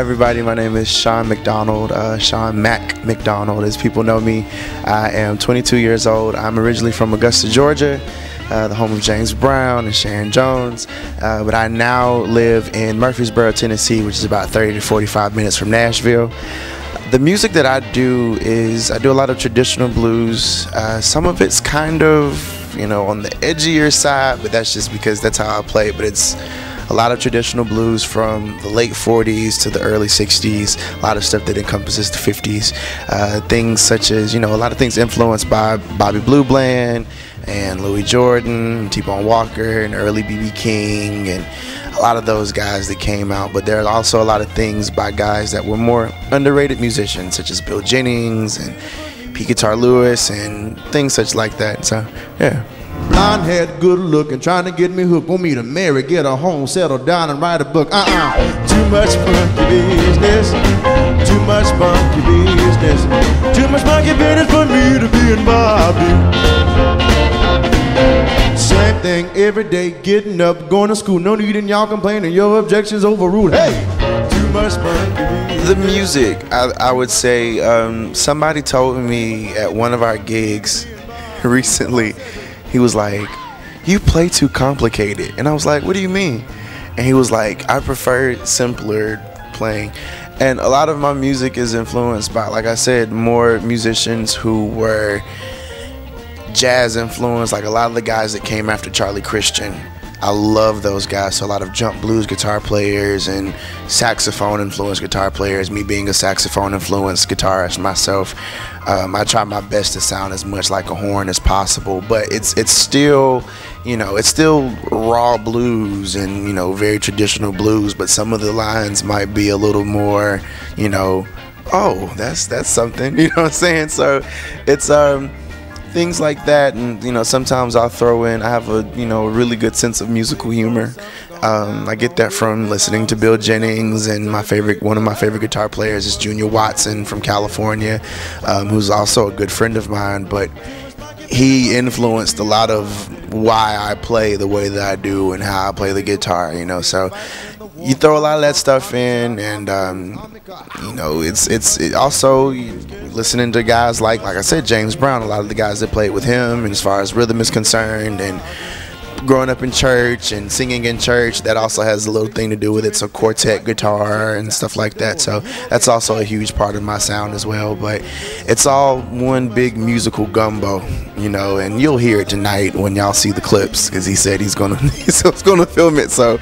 everybody. My name is Sean McDonald, uh, Sean Mack McDonald, as people know me. I am 22 years old. I'm originally from Augusta, Georgia, uh, the home of James Brown and Sharon Jones. Uh, but I now live in Murfreesboro, Tennessee, which is about 30 to 45 minutes from Nashville. The music that I do is I do a lot of traditional blues. Uh, some of it's kind of, you know, on the edgier side, but that's just because that's how I play. But it's a lot of traditional blues from the late 40s to the early 60s, a lot of stuff that encompasses the 50s. Uh, things such as, you know, a lot of things influenced by Bobby Blue Bland and Louis Jordan, T-Bone Walker, and early B.B. King, and a lot of those guys that came out. But there are also a lot of things by guys that were more underrated musicians, such as Bill Jennings and Pete Guitar Lewis, and things such like that. So, yeah. Blonde head, good looking, trying to get me hooked. Want me to marry, get a home, settle down, and write a book. Uh uh Too much funky business. Too much funky business. Too much funky business for me to be involved in. Same thing every day, getting up, going to school. No need in y'all complaining. Your objections overruled. Hey, too much. The music, I, I would say, um, somebody told me at one of our gigs recently he was like, "You play too complicated," and I was like, "What do you mean?" And he was like, "I prefer simpler playing." And a lot of my music is influenced by, like I said, more musicians who were jazz influenced, like a lot of the guys that came after Charlie Christian I love those guys. So a lot of jump blues guitar players and saxophone influenced guitar players. Me being a saxophone influenced guitarist myself, um, I try my best to sound as much like a horn as possible. But it's it's still, you know, it's still raw blues and you know very traditional blues. But some of the lines might be a little more, you know, oh that's that's something. You know what I'm saying? So it's um things like that and you know sometimes i'll throw in i have a you know a really good sense of musical humor. Um, i get that from listening to bill jennings and my favorite one of my favorite guitar players is junior watson from california um, who's also a good friend of mine but he influenced a lot of why i play the way that i do and how i play the guitar you know so you throw a lot of that stuff in, and um, you know, it's it's it also listening to guys like like I said, James Brown. A lot of the guys that played with him, and as far as rhythm is concerned, and growing up in church and singing in church, that also has a little thing to do with it. So quartet guitar and stuff like that. So that's also a huge part of my sound as well. But it's all one big musical gumbo, you know. And you'll hear it tonight when y'all see the clips, because he said he's gonna he's gonna film it. So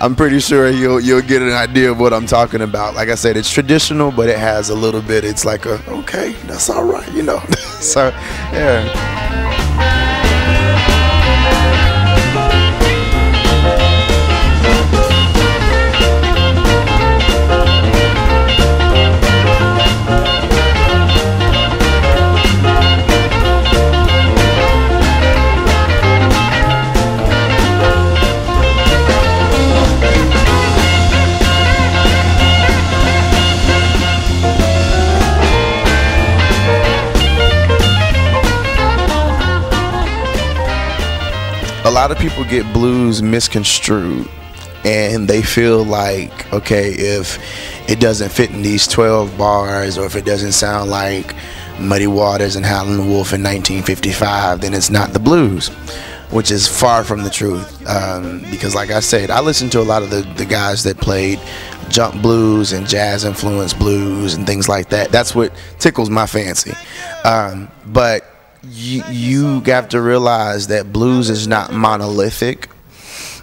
I'm pretty sure you'll you'll get an idea of what I'm talking about. Like I said, it's traditional, but it has a little bit. It's like a okay, that's all right, you know. so yeah. A lot of people get blues misconstrued and they feel like okay if it doesn't fit in these 12 bars or if it doesn't sound like muddy waters and howlin' wolf in 1955 then it's not the blues which is far from the truth. Um, because like i said i listened to a lot of the, the guys that played jump blues and jazz influenced blues and things like that. That's what tickles my fancy. Um, but you, you have to realize that blues is not monolithic.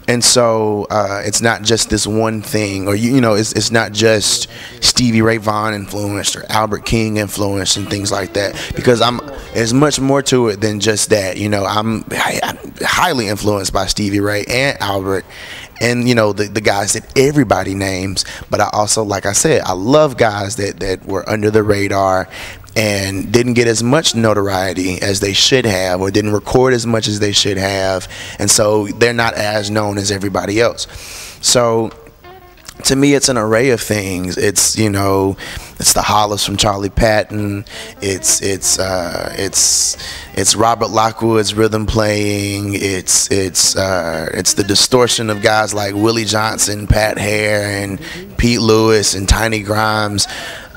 And so uh, it's not just this one thing or you, you know it's, it's not just stevie ray vaughan influenced or albert king influenced and things like that. Because i'm there's much more to it than just that you know. I'm, I'm highly influenced by stevie ray and albert and you know the, the guys that everybody names. But i also like i said i love guys that that were under the radar and didn't get as much notoriety as they should have or didn't record as much as they should have and so they're not as known as everybody else so to me, it's an array of things. It's you know, it's the hollis from Charlie Patton. It's it's uh, it's it's Robert Lockwood's rhythm playing. It's it's uh, it's the distortion of guys like Willie Johnson, Pat Hare, and Pete Lewis and Tiny Grimes.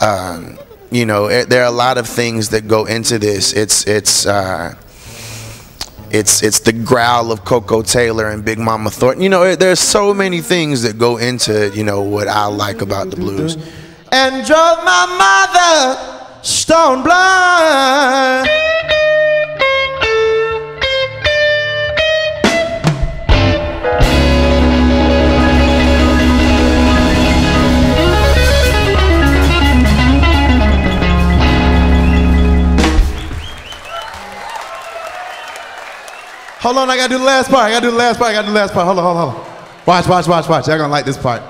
Um, you know, it, there are a lot of things that go into this. It's it's. Uh, it's it's the growl of Koko Taylor and Big Mama Thornton. You know, there's so many things that go into you know what I like about the blues. And drove my mother stone blind. Hold on, I gotta do the last part. I gotta do the last part. I gotta do the last part. Hold on, hold on, hold on. Watch, watch, watch, watch. Y'all gonna like this part.